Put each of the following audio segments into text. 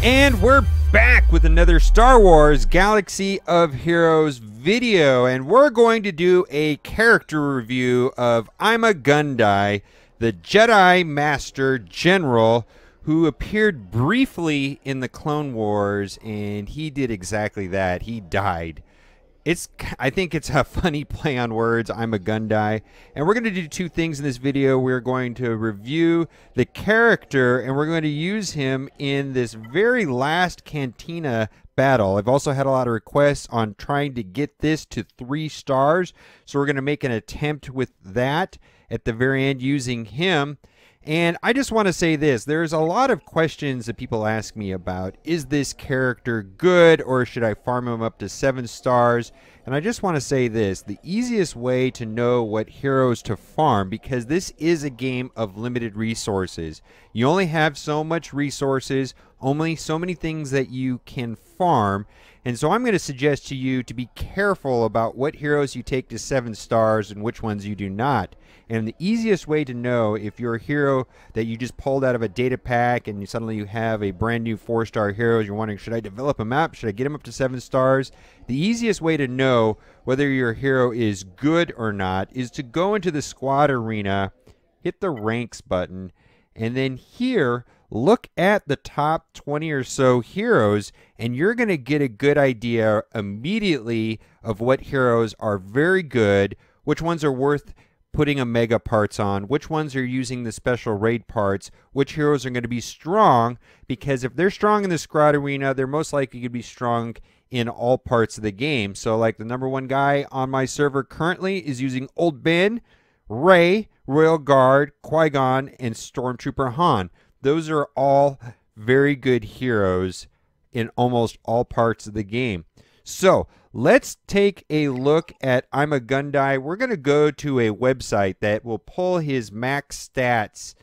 And we're back with another Star Wars Galaxy of Heroes video, and we're going to do a character review of Ima Gun Di, the Jedi Master General who appeared briefly in the Clone Wars, and he did exactly that. He died. It's I think it's a funny play on words. Ima Gun Di, and we're going to do two things in this video. We're going to review the character, and we're going to use him in this very last Cantina battle. I've also had a lot of requests on trying to get this to three stars, so we're going to make an attempt with that at the very end using him. And I just want to say this there's a lot of questions that people ask me about is this character good or should I farm him up to seven stars? And I just want to say this the easiest way to know what heroes to farm, because this is a game of limited resources. You only have so much resources, only so many things that you can farm. And so I'm going to suggest to you to be careful about what heroes you take to seven stars and which ones you do not. And the easiest way to know if you're a hero that you just pulled out of a data pack and you suddenly you have a brand new four star hero, you're wondering, should I develop a map? Should I get him up to seven stars? The easiest way to know whether your hero is good or not is to go into the squad arena, hit the ranks button, and then here, look at the top 20 or so heroes, and you're going to get a good idea immediately of what heroes are very good, which ones are worth putting Omega parts on, which ones are using the special raid parts, which heroes are going to be strong, because if they're strong in the squad arena, they're most likely to be strong in all parts of the game. So, like the number one guy on my server currently is using Old Ben, Rey, Royal Guard, Qui Gon, and Stormtrooper Han. Those are all very good heroes in almost all parts of the game. So let's take a look at Ima Gun Di. We're going to go to a website that will pull his max stats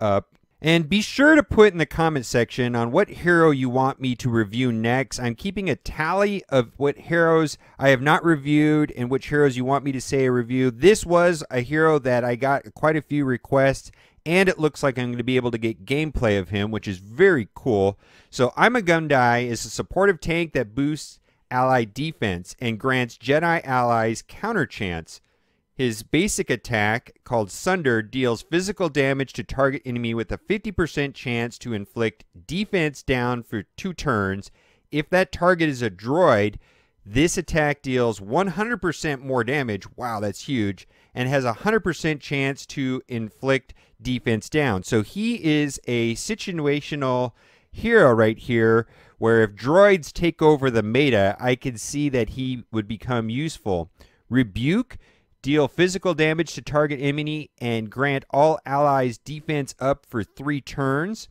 up. And be sure to put in the comment section on what hero you want me to review next. I'm keeping a tally of what heroes I have not reviewed and which heroes you want me to say a review. This was a hero that I got quite a few requests and it looks like I'm going to be able to get gameplay of him, which is very cool. So Ima Gun Di is a supportive tank that boosts ally defense and grants Jedi allies counter chance. His basic attack, called Sunder, deals physical damage to target enemy with a 50% chance to inflict defense down for two turns. If that target is a droid, this attack deals 100% more damage. Wow, that's huge. And has a 100% chance to inflict defense down. So he is a situational hero right here where if droids take over the meta, I can see that he would become useful. Rebuke, deal physical damage to target enemy and grant all allies defense up for three turns.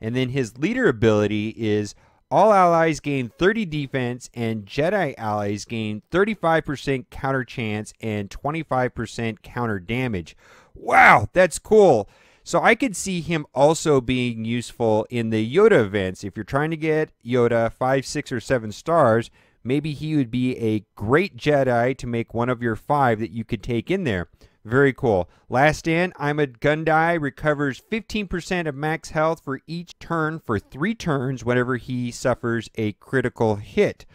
And then his leader ability is all allies gain 30 defense and Jedi allies gain 35% counter chance and 25% counter damage. Wow, that's cool. So I could see him also being useful in the Yoda events. If you're trying to get Yoda five, six, or seven stars, maybe he would be a great Jedi to make one of your five that you could take in there. Very cool. Last stand, Ima Gun Di recovers 15% of max health for each turn for three turns whenever he suffers a critical hit.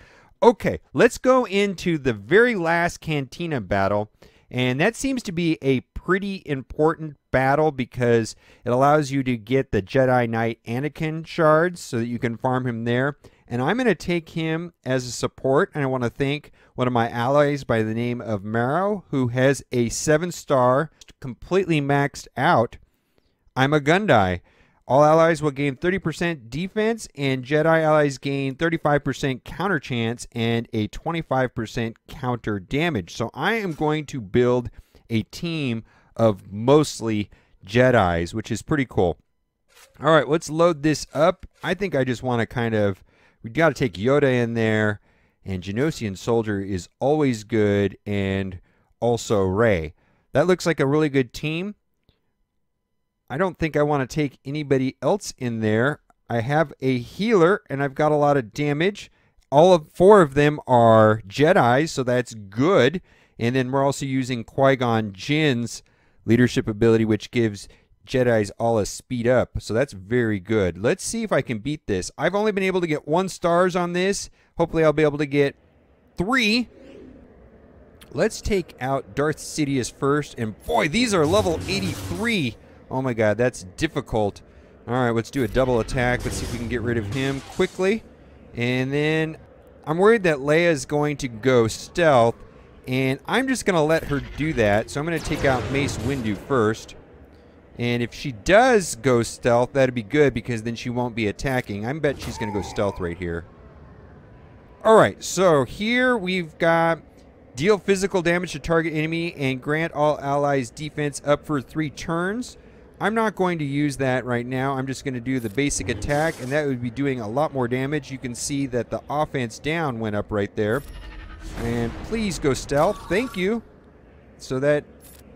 Okay, let's go into the very last Cantina battle. And that seems to be a pretty important battle because it allows you to get the Jedi Knight Anakin shards so that you can farm him there. And I'm going to take him as a support. And I want to thank one of my allies by the name of Marrow, who has a seven star, completely maxed out. Ima Gun Di. All allies will gain 30% defense, and Jedi allies gain 35% counter chance and a 25% counter damage. So I am going to build a team of mostly Jedi's, which is pretty cool. All right, let's load this up. I think I just want to kind of, we got to take Yoda in there, and Geonosian Soldier is always good, and also Rey. That looks like a really good team. I don't think I want to take anybody else in there. I have a healer, and I've got a lot of damage. All of four of them are Jedi, so that's good. And then we're also using Qui Gon Jinn's leadership ability, which gives Jedi's all a speed up, so that's very good. Let's see if I can beat this. I've only been able to get one stars on this. Hopefully I'll be able to get three. Let's take out Darth Sidious first, and boy, these are level 83. Oh my god, that's difficult. All right, let's do a double attack. Let's see if we can get rid of him quickly. And then I'm worried that Leia is going to go stealth, and I'm just going to let her do that. So I'm going to take out Mace Windu first. And if she does go stealth, that'd be good because then she won't be attacking. I bet she's going to go stealth right here. All right, so here we've got deal physical damage to target enemy and grant all allies defense up for three turns. I'm not going to use that right now. I'm just going to do the basic attack, and that would be doing a lot more damage. You can see that the offense down went up right there. And please go stealth. Thank you. So that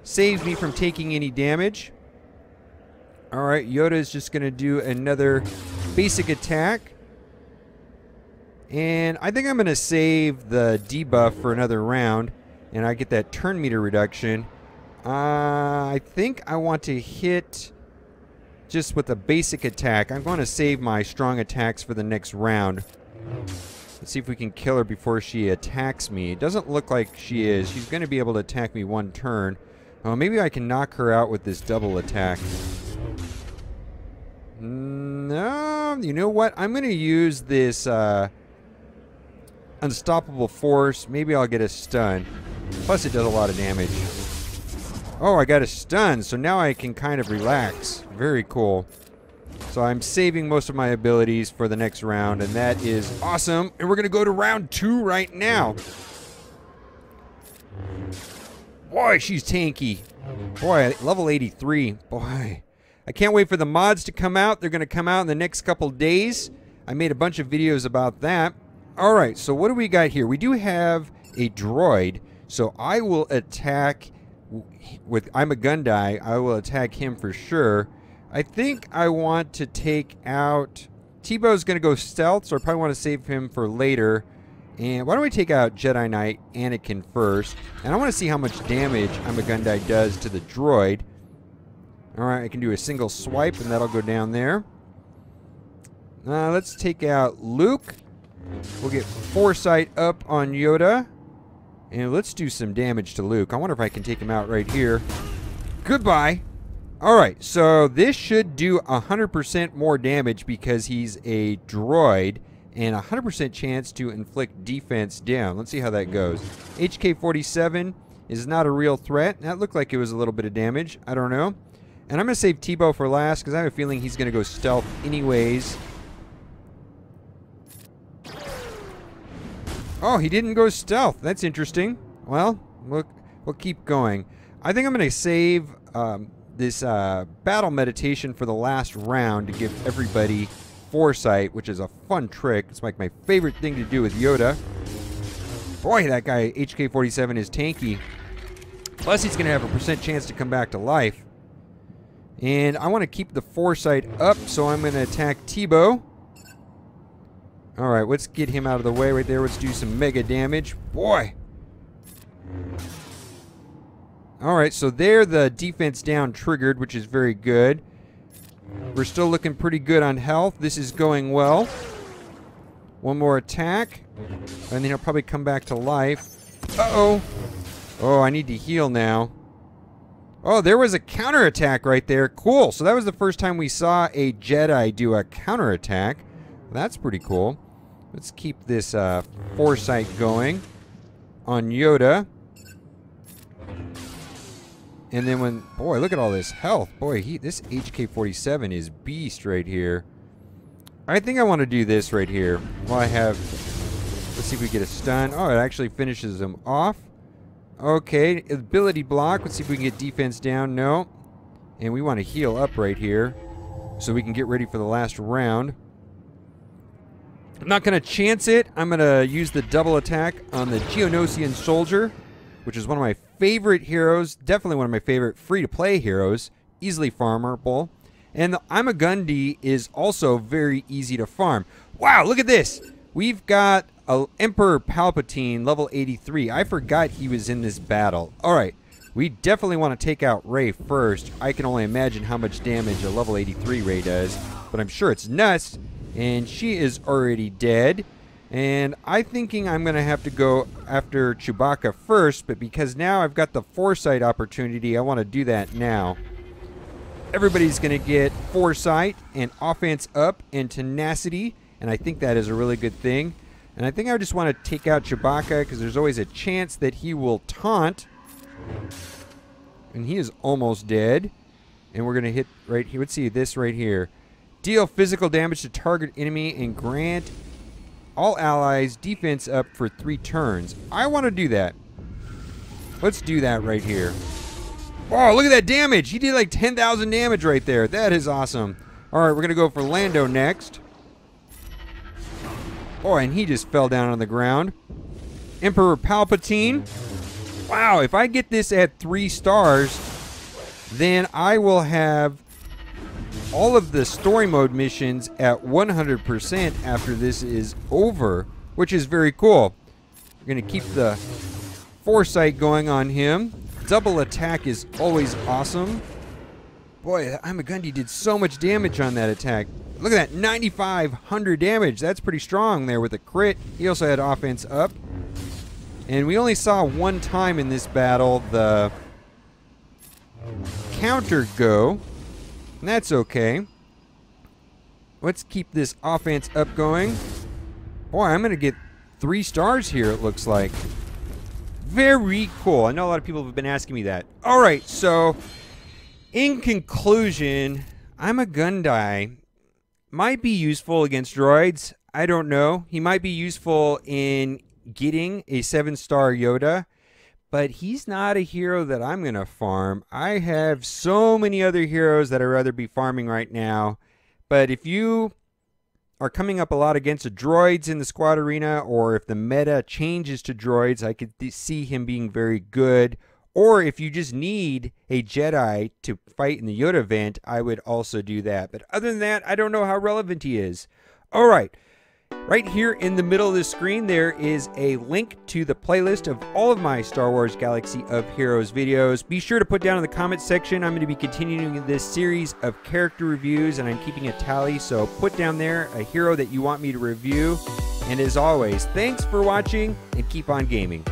saves me from taking any damage. All right, Yoda is just going to do another basic attack. And I think I'm going to save the debuff for another round. And I get that turn meter reduction. Uh, I think I want to hit just with a basic attack. I'm going to save my strong attacks for the next round. Let's see if we can kill her before she attacks me. It doesn't look like she is. She's going to be able to attack me one turn. Oh, maybe I can knock her out with this double attack. No, you know what? I'm going to use this uh, unstoppable force. Maybe I'll get a stun. Plus, it does a lot of damage. Oh, I got a stun, so now I can kind of relax. Very cool. So I'm saving most of my abilities for the next round, and that is awesome. And we're going to go to round two right now. Boy, she's tanky. Boy, level 83. Boy. I can't wait for the mods to come out. They're going to come out in the next couple days. I made a bunch of videos about that. All right, so what do we got here? We do have a droid, so I will attack with Ima Gun Di. I will attack him for sure. I think I want to take out Teebo's going to go stealth, so I probably want to save him for later. And why don't we take out Jedi Knight Anakin first? And I want to see how much damage Ima Gun Di does to the droid. Alright, I can do a single swipe and that'll go down there. Uh, let's take out Luke. We'll get Foresight up on Yoda. And let's do some damage to Luke. I wonder if I can take him out right here. Goodbye. Alright, so this should do 100% more damage because he's a droid and 100% chance to inflict defense down. Let's see how that goes. HK-47 is not a real threat. That looked like it was a little bit of damage. I don't know. And I'm going to save Teebo for last because I have a feeling he's going to go stealth anyways. Oh, he didn't go stealth. That's interesting. Well, we'll, we'll keep going. I think I'm going to save um, this uh, battle meditation for the last round to give everybody foresight, which is a fun trick. It's like my favorite thing to do with Yoda. Boy, that guy HK-47 is tanky. Plus, he's going to have a percent chance to come back to life. And I want to keep the foresight up, so I'm going to attack Teebo. Alright, let's get him out of the way right there. Let's do some mega damage. Boy! Alright, so there the defense down triggered, which is very good. We're still looking pretty good on health. This is going well. One more attack. And then he'll probably come back to life. Uh-oh. Oh, I need to heal now. Oh, there was a counterattack right there. Cool. So that was the first time we saw a Jedi do a counterattack. That's pretty cool. Let's keep this uh, foresight going on Yoda. And then when, boy, look at all this health. Boy, he, this HK-47 is beast right here. I think I want to do this right here. While I have, let's see if we get a stun. Oh, it actually finishes him off. Okay, ability block. Let's see if we can get defense down. No. And we want to heal up right here so we can get ready for the last round. I'm not going to chance it. I'm going to use the double attack on the Geonosian Soldier, which is one of my favorite heroes. Definitely one of my favorite free-to-play heroes. Easily farmable. And the Ima Gun Di is also very easy to farm. Wow, look at this. We've got uh, Emperor Palpatine, level 83. I forgot he was in this battle. All right, We definitely want to take out Rey first. I can only imagine how much damage a level 83 Rey does, but I'm sure it's nuts. And she is already dead. And I'm thinking I'm going to have to go after Chewbacca first, but because now I've got the foresight opportunity, I want to do that now. Everybody's going to get foresight and offense up and tenacity, and I think that is a really good thing. And I think I just want to take out Chewbacca because there's always a chance that he will taunt and he is almost dead. And we're going to hit right here. Let's see this right here. Deal physical damage to target enemy and grant all allies defense up for three turns. I want to do that. Let's do that right here. Oh, look at that damage. He did like 10,000 damage right there. That is awesome. All right, we're going to go for Lando next. Oh, and he just fell down on the ground. Emperor Palpatine. Wow, if I get this at three stars, then I will have all of the story mode missions at 100% after this is over, which is very cool. We're going to keep the foresight going on him. Double attack is always awesome. Boy, I'm did so much damage on that attack. Look at that, 9,500 damage. That's pretty strong there with a crit. He also had offense up. And we only saw one time in this battle the counter go. And that's okay. Let's keep this offense up going. Boy, I'm going to get three stars here, it looks like. Very cool. I know a lot of people have been asking me that. All right, so in conclusion, Ima Gun Di might be useful against droids. I don't know. He might be useful in getting a seven star Yoda, but he's not a hero that I'm going to farm. I have so many other heroes that I'd rather be farming right now. But if you are coming up a lot against droids in the squad arena, or if the meta changes to droids, I could see him being very good. Or if you just need a Jedi to fight in the Yoda event, I would also do that. But other than that, I don't know how relevant he is. All right. Right here in the middle of the screen, there is a link to the playlist of all of my Star Wars Galaxy of Heroes videos. Be sure to put down in the comments section. I'm going to be continuing this series of character reviews, and I'm keeping a tally. So put down there a hero that you want me to review. And as always, thanks for watching, and keep on gaming.